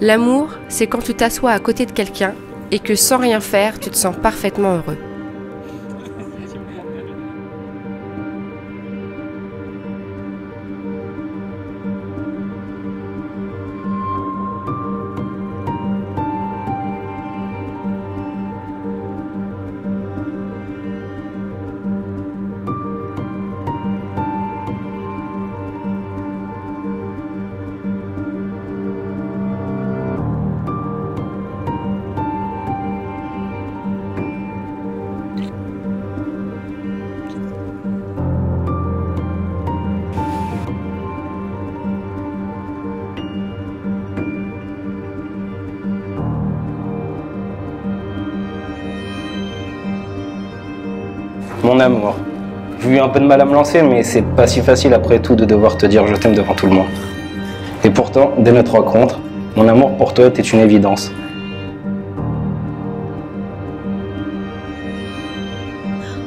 L'amour, c'est quand tu t'assois à côté de quelqu'un et que sans rien faire, tu te sens parfaitement heureux. Amour, j'ai eu un peu de mal à me lancer, mais c'est pas si facile après tout de devoir te dire je t'aime devant tout le monde. Et pourtant, dès notre rencontre, mon amour pour toi était une évidence.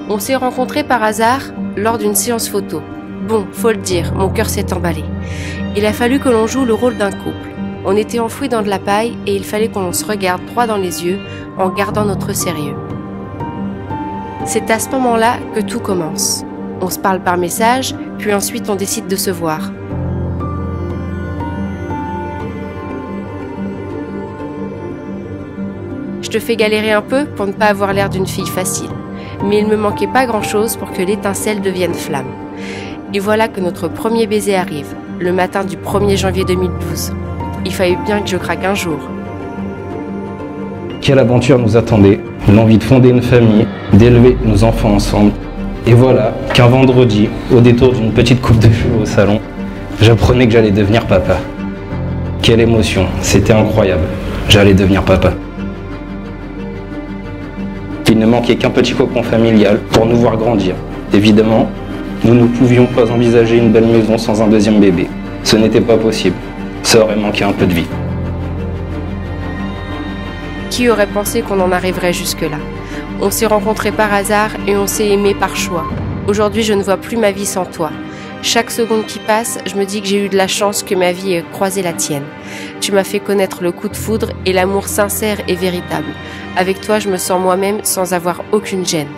On s'est rencontrés par hasard lors d'une séance photo. Bon, faut le dire, mon cœur s'est emballé. Il a fallu que l'on joue le rôle d'un couple. On était enfouis dans de la paille et il fallait qu'on se regarde droit dans les yeux en gardant notre sérieux. C'est à ce moment-là que tout commence. On se parle par message, puis ensuite on décide de se voir. Je te fais galérer un peu pour ne pas avoir l'air d'une fille facile, mais il ne me manquait pas grand-chose pour que l'étincelle devienne flamme. Et voilà que notre premier baiser arrive, le matin du 1er janvier 2012. Il fallait bien que je craque un jour. Quelle aventure nous attendait L'envie de fonder une famille, d'élever nos enfants ensemble. Et voilà qu'un vendredi, au détour d'une petite coupe de cheveux au salon, j'apprenais que j'allais devenir papa. Quelle émotion, c'était incroyable. J'allais devenir papa. Il ne manquait qu'un petit cocon familial pour nous voir grandir. Évidemment, nous ne pouvions pas envisager une belle maison sans un deuxième bébé. Ce n'était pas possible. Ça aurait manqué un peu de vie. Qui aurait pensé qu'on en arriverait jusque-là On s'est rencontrés par hasard et on s'est aimés par choix. Aujourd'hui, je ne vois plus ma vie sans toi. Chaque seconde qui passe, je me dis que j'ai eu de la chance que ma vie ait croisé la tienne. Tu m'as fait connaître le coup de foudre et l'amour sincère et véritable. Avec toi, je me sens moi-même sans avoir aucune gêne.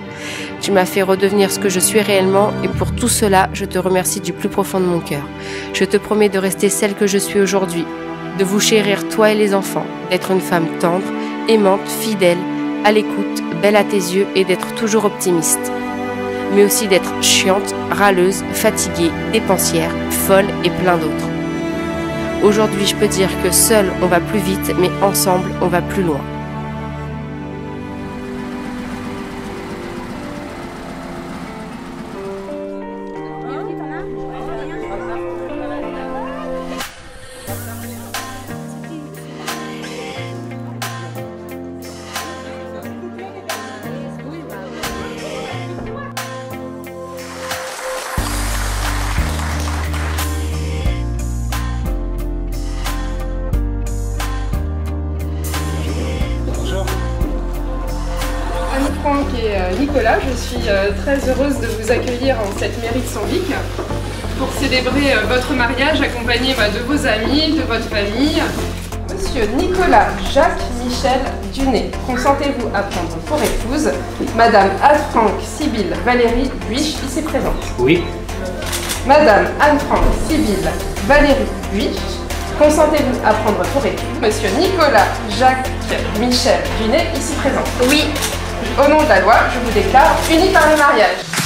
Tu m'as fait redevenir ce que je suis réellement et pour tout cela, je te remercie du plus profond de mon cœur. Je te promets de rester celle que je suis aujourd'hui, de vous chérir toi et les enfants, d'être une femme tendre, aimante, fidèle, à l'écoute, belle à tes yeux et d'être toujours optimiste. Mais aussi d'être chiante, râleuse, fatiguée, dépensière, folle et plein d'autres. Aujourd'hui, je peux dire que seul on va plus vite, mais ensemble on va plus loin. Franck et euh, Nicolas, je suis euh, très heureuse de vous accueillir en cette mairie de Sanvic pour célébrer euh, votre mariage accompagné bah, de vos amis, de votre famille. Monsieur Nicolas Jacques Michel Dunet, consentez-vous à prendre pour épouse Madame Anne-Franck Sibylle Valérie Buich, ici présente. Oui. Madame Anne-Franck Sibylle Valérie Buich, consentez-vous à prendre pour époux Monsieur Nicolas Jacques Michel Dunet, ici présent. Oui, Au nom de la loi, je vous déclare unis par le mariage.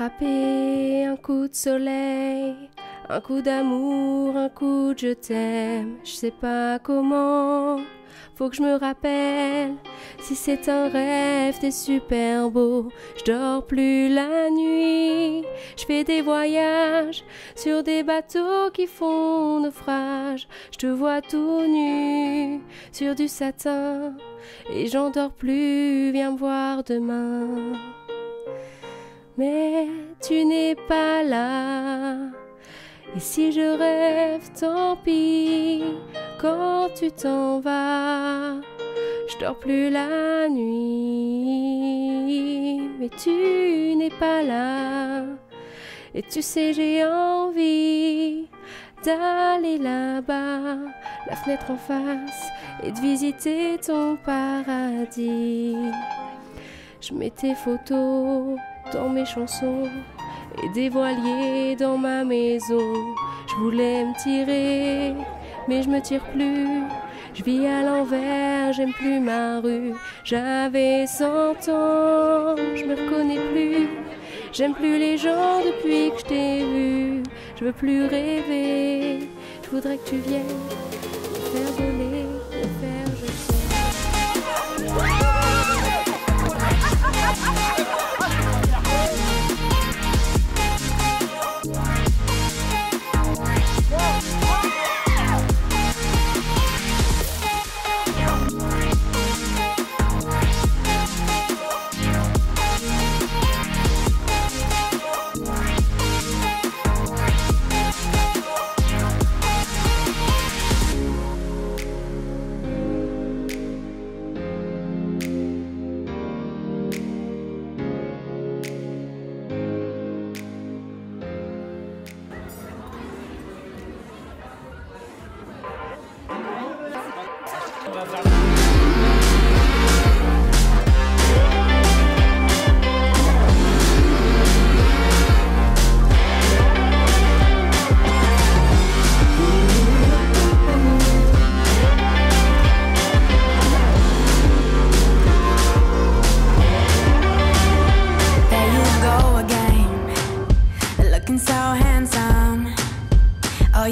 Un coup de soleil, un coup d'amour, un coup de je t'aime, je sais pas comment. Faut que je me rappelle si c'est un rêve, t'es super beau. Je dors plus la nuit. Je fais des voyages sur des bateaux qui font naufrage. Je te vois tout nu sur du satin et j'en dors plus. Viens me voir demain. Mais tu n'es pas là. Et si je rêve, tant pis, quand tu t'en vas, je dors plus la nuit, mais tu n'es pas là. Et tu sais, j'ai envie d'aller là-bas, la fenêtre en face, et de visiter ton paradis. Je mets tes photos dans mes chansons et des voiliers dans ma maison. Je voulais me tirer, mais je me tire plus. Je vis à l'envers, j'aime plus ma rue. J'avais cent ans, je me reconnais plus. J'aime plus les gens depuis que je t'ai vu. Je veux plus rêver. Je voudrais que tu viennes faire voler,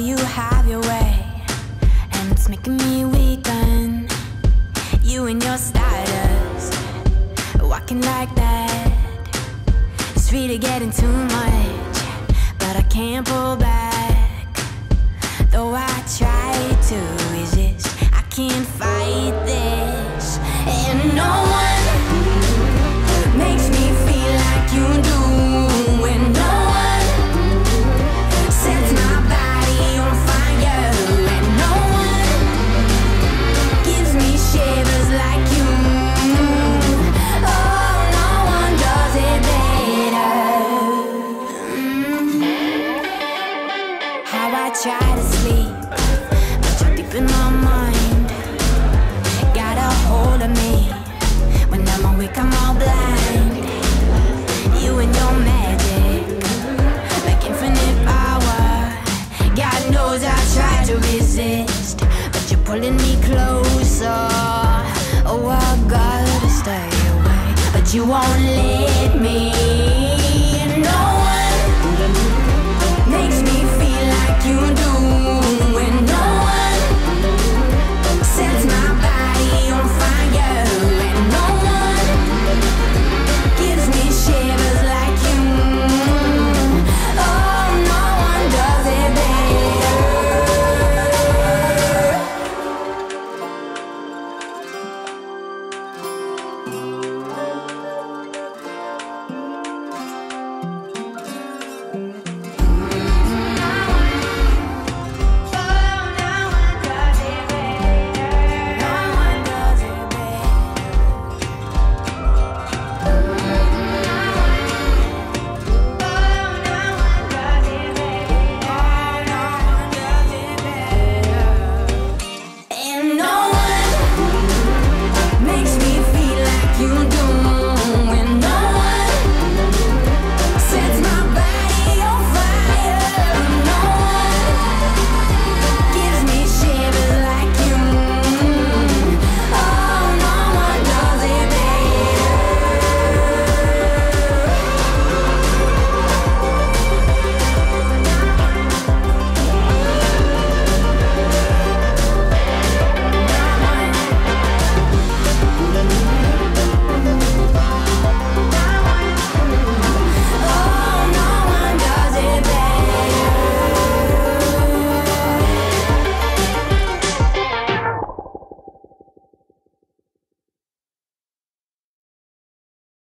you have your way, and it's making me weaken. You and your stardust, walking like that. It's really getting too much, but I can't pull back. Though I try to resist, I can't fight this, and no I try to sleep but you're deep in my mind got a hold of me when I'm awake, I'm all blind. You and your magic, like infinite power. God knows I try to resist, but you're pulling me closer. Oh, I gotta stay away, but you won't let me.